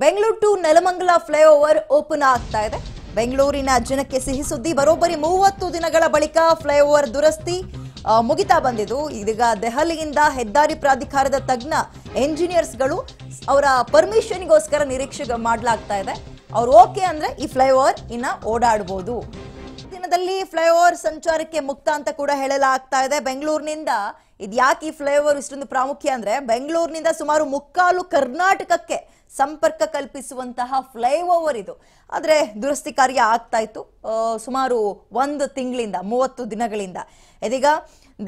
Bengaluru to Nelamangala flyover open ಆಗ್ತಾ ಇದೆ. ಬೆಂಗಳೂರಿನ ಜನಕ್ಕೆ ಸಿಹಿ ಸುದ್ದಿ ಬರೋಬ್ಬರಿ ಮೂವತ್ತು ದಿನಗಳ ಬಳಿಕ ಫ್ಲೈಓವರ್ ದುರಸ್ತಿ ಮುಗಿತಾ ಬಂದಿದ್ದು. ಇದೀಗ ದೆಹಲಿಯಿಂದ ಹೆದ್ದಾರಿ ಪ್ರಾಧಿಕಾರದ ತಜ್ಞ ಎಂಜಿನಿಯರ್ಸ್ಗಳು ಅವರ ಪರ್ಮಿಷನ್ಗೋಸ್ಕರ ನಿರೀಕ್ಷೆ ಮಾಡಲಾಗ್ತಾ ಇದೆ. ಅವ್ರು ಓಕೆ ಅಂದ್ರೆ ಈ ಫ್ಲೈಓವರ್ ಇನ್ನ ಓಡಾಡಬಹುದು ದಿನದಲ್ಲಿ ಫ್ಲೈಓವರ್ ಸಂಚಾರಕ್ಕೆ ಮುಕ್ತ ಅಂತ ಕೂಡ ಹೇಳಲಾಗ್ತಾ ಇದೆ. ಬೆಂಗಳೂರಿನಿಂದ ಇದ್ಯಾಕೆ ಈ ಫ್ಲೈಓವರ್ ಇಷ್ಟೊಂದು ಪ್ರಾಮುಖ್ಯ ಅಂದ್ರೆ ಬೆಂಗಳೂರಿನಿಂದ ಸುಮಾರು ಮುಕ್ಕಾಲು ಕರ್ನಾಟಕಕ್ಕೆ ಸಂಪರ್ಕ ಕಲ್ಪಿಸುವಂತಹ ಫ್ಲೈಓವರ್ ಇದು. ಆದ್ರೆ ದುರಸ್ತಿ ಕಾರ್ಯ ಆಗ್ತಾ ಇತ್ತು. ಸುಮಾರು ಒಂದು ತಿಂಗಳಿಂದ, ಮೂವತ್ತು ದಿನಗಳಿಂದ. ಇದೀಗ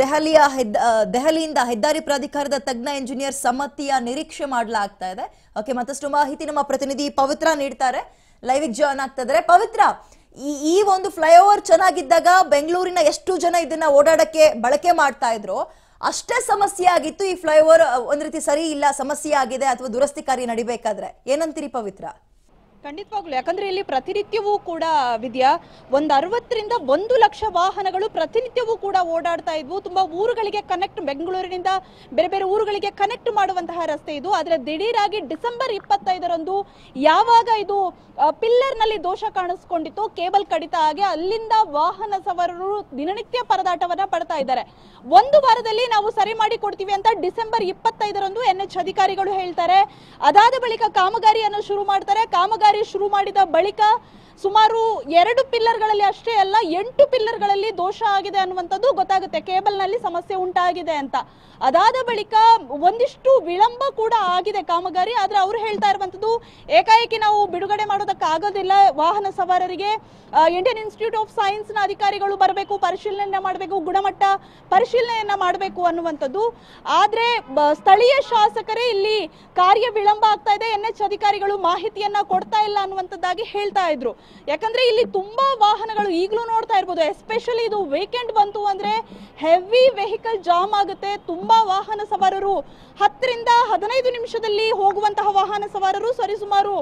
ದೆಹಲಿಯ ಹೆದ್ ದೆಹಲಿಯಿಂದ ಹೆದ್ದಾರಿ ಪ್ರಾಧಿಕಾರದ ತಜ್ಞ ಇಂಜಿನಿಯರ್ ಸಮ್ಮತಿಯ ನಿರೀಕ್ಷೆ ಮಾಡಲಾಗ್ತಾ ಇದೆ. ಓಕೆ, ಮತ್ತಷ್ಟು ಮಾಹಿತಿ ನಮ್ಮ ಪ್ರತಿನಿಧಿ ಪವಿತ್ರ ನೀಡ್ತಾರೆ. ಲೈವ್ ಜಾಯ್ನ್ ಆಗ್ತಾ ಇದ್ದಾರೆ. ಪವಿತ್ರ ಈ ಈ ಒಂದು ಫ್ಲೈಓವರ್ ಚೆನ್ನಾಗಿದ್ದಾಗ ಬೆಂಗಳೂರಿನ ಎಷ್ಟು ಜನ ಇದನ್ನ ಓಡಾಡಕ್ಕೆ ಬಳಕೆ ಮಾಡ್ತಾ ಇದ್ರು. ಅಷ್ಟೇ ಸಮಸ್ಯೆ ಆಗಿತ್ತು ಈ ಫ್ಲೈಓವರ್ ಒಂದ್ ರೀತಿ ಸರಿ ಇಲ್ಲ, ಸಮಸ್ಯೆ ಆಗಿದೆ ಅಥವಾ ದುರಸ್ತಿ ಕಾರ್ಯ ನಡಿಬೇಕಾದ್ರೆ. ಏನಂತೀರಿ ಪವಿತ್ರ? ಖಂಡಿತವಾಗ್ಲು. ಯಾಕಂದ್ರೆ ಇಲ್ಲಿ ಪ್ರತಿನಿತ್ಯವೂ ಕೂಡ ವಿದ್ಯಾ, ಒಂದ್ ಅರವತ್ತರಿಂದ ಒಂದು ಲಕ್ಷ ವಾಹನಗಳು ಪ್ರತಿನಿತ್ಯವೂ ಕೂಡ ಓಡಾಡ್ತಾ ಇದ್ವು. ತುಂಬಾ ಊರುಗಳಿಗೆ ಕನೆಕ್ಟ್ ಬೆಂಗಳೂರಿನಿಂದ ಬೇರೆ ಬೇರೆ ಊರುಗಳಿಗೆ ಕನೆಕ್ಟ್ ಮಾಡುವಂತಹ ರಸ್ತೆ ಇದು. ಆದ್ರೆ ದಿಢೀರಾಗಿ ಡಿಸೆಂಬರ್ ಇಪ್ಪತ್ತೈದರಂದು ಯಾವಾಗ ಇದು ಪಿಲ್ಲರ್ನಲ್ಲಿ ದೋಷ ಕಾಣಿಸ್ಕೊಂಡಿತ್ತು, ಕೇಬಲ್ ಕಡಿತ ಆಗಿ ಅಲ್ಲಿಂದ ವಾಹನ ಸವಾರರು ದಿನನಿತ್ಯ ಪರದಾಟವನ್ನ ಪಡ್ತಾ ಇದ್ದಾರೆ. ಒಂದು ವಾರದಲ್ಲಿ ನಾವು ಸರಿ ಮಾಡಿ ಕೊಡ್ತೀವಿ ಅಂತ ಡಿಸೆಂಬರ್ ಇಪ್ಪತ್ತೈದರಂದು ಎನ್ ಎಚ್ ಅಧಿಕಾರಿಗಳು ಹೇಳ್ತಾರೆ. ಅದಾದ ಬಳಿಕ ಕಾಮಗಾರಿಯನ್ನು ಶುರು ಮಾಡ್ತಾರೆ. ಕಾಮಗಾರಿ ಶುರು ಮಾಡಿದ ಬಳಿಕ ಸುಮಾರು ಎರಡು ಪಿಲ್ಲರ್ಗಳಲ್ಲಿ ಅಷ್ಟೇ ಅಲ್ಲ, ಎಂಟು ಪಿಲ್ಲರ್ಗಳಲ್ಲಿ ದೋಷ ಆಗಿದೆ ಅನ್ನುವಂಥದ್ದು ಗೊತ್ತಾಗುತ್ತೆ. ಕೇಬಲ್ನಲ್ಲಿ ಸಮಸ್ಯೆ ಉಂಟಾಗಿದೆ ಅಂತ. ಅದಾದ ಬಳಿಕ ಒಂದಿಷ್ಟು ವಿಳಂಬ ಕೂಡ ಆಗಿದೆ ಕಾಮಗಾರಿ. ಆದ್ರೆ ಅವರು ಹೇಳ್ತಾ ಇರುವಂತದ್ದು ಏಕಾಏಕಿ ನಾವು ಬಿಡುಗಡೆ ಮಾಡೋದಕ್ಕೆ ಆಗೋದಿಲ್ಲ ವಾಹನ ಸವಾರರಿಗೆ ಇಂಡಿಯನ್ ಇನ್ಸ್ಟಿಟ್ಯೂಟ್ ಆಫ್ ಸೈನ್ಸ್ನ ಅಧಿಕಾರಿಗಳು ಬರಬೇಕು ಪರಿಶೀಲನೆ ಮಾಡಬೇಕು, ಗುಣಮಟ್ಟ ಪರಿಶೀಲನೆಯನ್ನ ಮಾಡಬೇಕು ಅನ್ನುವಂಥದ್ದು. ಆದ್ರೆ ಸ್ಥಳೀಯ ಶಾಸಕರೇ ಇಲ್ಲಿ ಕಾರ್ಯ ವಿಳಂಬ ಆಗ್ತಾ ಇದೆ. ಎನ್ ಎಚ್ ಅಧಿಕಾರಿಗಳು ಮಾಹಿತಿಯನ್ನ ಕೊಡ್ತಾ ಇಲ್ಲ ಅನ್ನುವಂಥದ್ದಾಗಿ ಹೇಳ್ತಾ ಇದ್ರು. ಯಾಕಂದ್ರೆ ಇಲ್ಲಿ ತುಂಬಾ ವಾಹನಗಳು ಈಗಲೂ ನೋಡ್ತಾ ಇರ್ಬೋದು ಎಸ್ಪೆಷಲಿ ಇದು ವೀಕೆಂಡ್ ಬಂತು ಅಂದ್ರೆ ಹೆವಿ ವೆಹಿಕಲ್ ಜಾಮ್ ಆಗುತ್ತೆ. ತುಂಬಾ ವಾಹನ ಸವಾರರು ಹತ್ತರಿಂದ ಹದಿನೈದು ನಿಮಿಷದಲ್ಲಿ ಹೋಗುವಂತಹ ವಾಹನ ಸವಾರರು ಸರಿಸುಮಾರು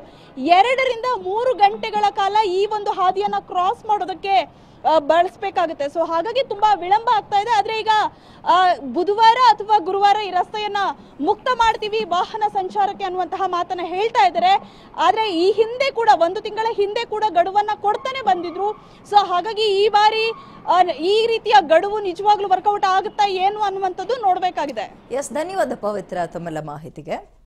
ಎರಡರಿಂದ ಮೂರು ಗಂಟೆಗಳ ಕಾಲ ಈ ಒಂದು ಹಾದಿಯನ್ನ ಕ್ರಾಸ್ ಮಾಡೋದಕ್ಕೆ ಬಳಸ್ಬೇಕಾಗುತ್ತೆ. ಸೊ ಹಾಗಾಗಿ ತುಂಬಾ ವಿಳಂಬ ಆಗ್ತಾ ಇದೆ. ಆದ್ರೆ ಈಗ ಬುಧವಾರ ಅಥವಾ ಗುರುವಾರ ಈ ರಸ್ತೆಯನ್ನ ಮುಕ್ತ ಮಾಡ್ತೀವಿ, ವಾಹನ ಸಂಚಾರಕ್ಕೆ ಅನ್ನುವಂತಹ ಮಾತನ್ನ ಹೇಳ್ತಾ ಇದ್ದಾರೆ. ಆದ್ರೆ ಈ ಹಿಂದೆ ಕೂಡ, ಒಂದು ತಿಂಗಳ ಹಿಂದೆ ಕೂಡ ಗಡುವನ್ನ ಕೊಡ್ತಾನೆ ಬಂದಿದ್ರು. ಸೊ ಹಾಗಾಗಿ ಈ ಬಾರಿ ಈ ರೀತಿಯ ಗಡುವು ನಿಜವಾಗ್ಲೂ ವರ್ಕೌಟ್ ಆಗುತ್ತಾ ಏನು ಅನ್ನುವಂಥದ್ದು ನೋಡ್ಬೇಕಾಗಿದೆ. ಎಸ್ ಧನ್ಯವಾದ ಪವಿತ್ರ ತಮ್ಮೆಲ್ಲ ಮಾಹಿತಿಗೆ.